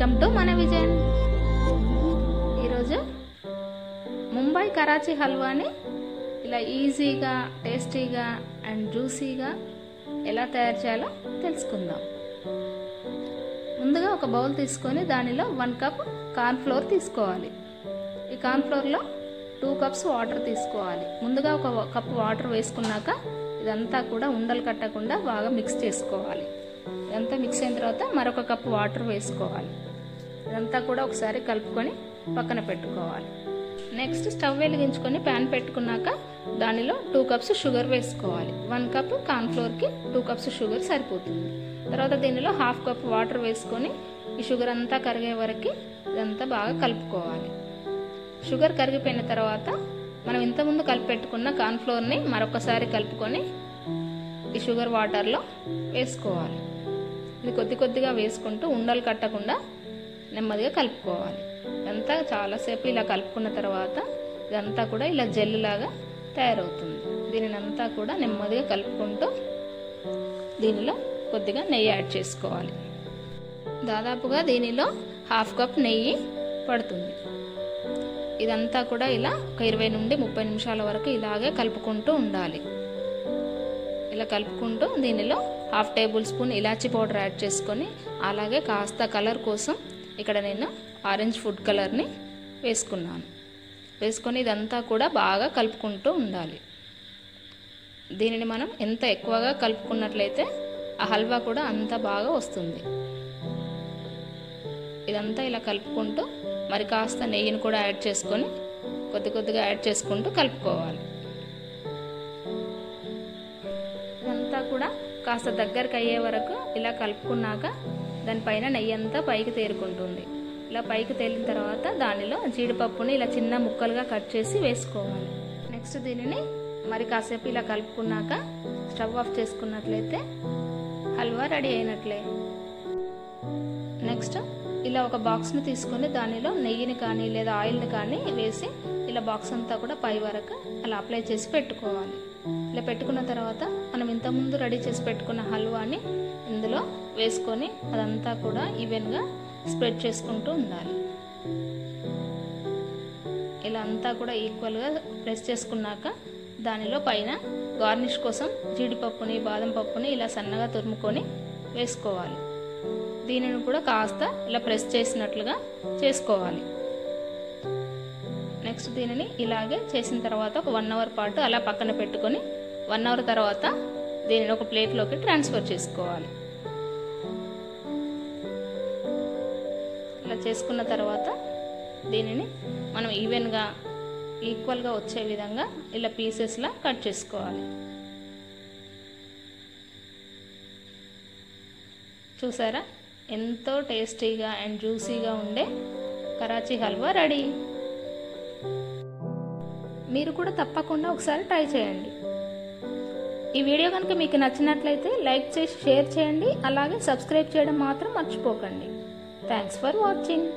Welcome to మన విజయన్ ఈరోజు ముంబై కరాచీ హల్వాని ఇలా ఈజీగా టేస్టీగా అండ్ జ్యూసీగా ఎలా తయారు చేయాలో తెలుసుకుందాం. ముందుగా ఒక బౌల్ తీసుకొని దానిలో వన్ కప్ కార్న్ఫ్లోర్ తీసుకోవాలి. ఈ కార్న్ఫ్లోర్లో టూ కప్స్ వాటర్ తీసుకోవాలి. ముందుగా ఒక కప్ వాటర్ వేసుకున్నాక ఇదంతా కూడా ఉండలు కట్టకుండా బాగా మిక్స్ చేసుకోవాలి. ఇదంతా మిక్స్ అయిన తర్వాత మరొక కప్ వాటర్ వేసుకోవాలి. ఇదంతా కూడా ఒకసారి కలుపుకొని పక్కన పెట్టుకోవాలి. నెక్స్ట్ స్టవ్ వెలిగించుకొని ప్యాన్ పెట్టుకున్నాక దానిలో టూ కప్స్ షుగర్ వేసుకోవాలి. వన్ కప్ కార్న్ఫ్లోర్కి టూ కప్స్ షుగర్ సరిపోతుంది. తర్వాత దీనిలో హాఫ్ కప్ వాటర్ వేసుకొని ఈ షుగర్ అంతా కరిగే వరకు ఇదంతా బాగా కలుపుకోవాలి. షుగర్ కరిగిపోయిన తర్వాత మనం ఇంతకుముందు కలిపి పెట్టుకున్న కార్న్ఫ్లోర్ని మరొకసారి కలుపుకొని ఈ షుగర్ వాటర్లో వేసుకోవాలి. ఇది కొద్ది కొద్దిగా వేసుకుంటూ ఉండలు కట్టకుండా నెమ్మదిగా కలుపుకోవాలి. ఇదంతా చాలాసేపు ఇలా కలుపుకున్న తర్వాత ఇదంతా కూడా ఇలా జెల్లులాగా తయారవుతుంది. దీనిని అంతా కూడా నెమ్మదిగా కలుపుకుంటూ దీనిలో కొద్దిగా నెయ్యి యాడ్ చేసుకోవాలి. దాదాపుగా దీనిలో హాఫ్ కప్ నెయ్యి పడుతుంది. ఇదంతా కూడా ఇలా ఒక ఇరవై నుండి ముప్పై నిమిషాల వరకు ఇలాగే కలుపుకుంటూ ఉండాలి. ఇలా కలుపుకుంటూ దీనిలో హాఫ్ టేబుల్ స్పూన్ ఇలాచి పౌడర్ యాడ్ చేసుకొని అలాగే కాస్త కలర్ కోసం ఇక్కడ నేను ఆరెంజ్ ఫుడ్ కలర్ని వేసుకున్నాను. వేసుకొని ఇదంతా కూడా బాగా కలుపుకుంటూ ఉండాలి. దీనిని మనం ఎంత ఎక్కువగా కలుపుకున్నట్లయితే ఆ హల్వా కూడా అంత బాగా వస్తుంది. ఇదంతా ఇలా కలుపుకుంటూ మరి కాస్త నెయ్యిని కూడా యాడ్ చేసుకొని కొద్ది కొద్దిగా యాడ్ చేసుకుంటూ కలుపుకోవాలి. ఇదంతా కూడా కాస్త దగ్గరకు అయ్యే వరకు ఇలా కలుపుకున్నాక దానిపైన నెయ్యి అంతా పైకి తేరుకుంటుంది. ఇలా పైకి తేలిన తర్వాత దానిలో జీడిపప్పుని ఇలా చిన్న ముక్కలుగా కట్ చేసి వేసుకోవాలి. నెక్స్ట్ దీనిని మరి కాసేపు ఇలా కలుపుకున్నాక స్టవ్ ఆఫ్ చేసుకున్నట్లయితే హల్వా రెడీ అయినట్లే. నెక్స్ట్ ఇలా ఒక బాక్స్ని తీసుకొని దానిలో నెయ్యిని కానీ లేదా ఆయిల్ని కానీ వేసి ఇలా బాక్స్ అంతా కూడా పై వరకు అలా అప్లై చేసి పెట్టుకోవాలి. ఇలా పెట్టుకున్న తర్వాత మనం ఇంతకుముందు రెడీ చేసి పెట్టుకున్న హల్వాని ఇందులో వేసుకొని అదంతా కూడా ఈవెన్గా స్ప్రెడ్ చేసుకుంటూ ఉండాలి. ఇలా అంతా కూడా ఈక్వల్గా ప్రెస్ చేసుకున్నాక దానిలో పైన గార్నిష్ కోసం జీడిపప్పుని బాదం పప్పుని ఇలా సన్నగా తురుముకొని వేసుకోవాలి. దీనిని కూడా కాస్త ఇలా ప్రెస్ చేసినట్లుగా చేసుకోవాలి. నెక్స్ట్ దీనిని ఇలాగే చేసిన తర్వాత ఒక వన్ అవర్ పాటు అలా పక్కన పెట్టుకొని వన్ అవర్ తర్వాత దీనిని ఒక ప్లేట్లోకి ట్రాన్స్ఫర్ చేసుకోవాలి. ఇలా చేసుకున్న తర్వాత దీనిని మనం ఈవెన్గా ఈక్వల్గా వచ్చే విధంగా ఇలా పీసెస్లా కట్ చేసుకోవాలి. చూసారా? ఎంతో టేస్టీగా అండ్ జ్యూసీగా ఉండే కరాచీ హల్వా రెడీ. మీరు కూడా తప్పకుండా ఒకసారి ట్రై చేయండి. ఈ వీడియో కనుక మీకు నచ్చినట్లయితే లైక్ చేసి షేర్ చేయండి. అలాగే సబ్స్క్రైబ్ చేయడం మాత్రం మర్చిపోకండి. Thanks for watching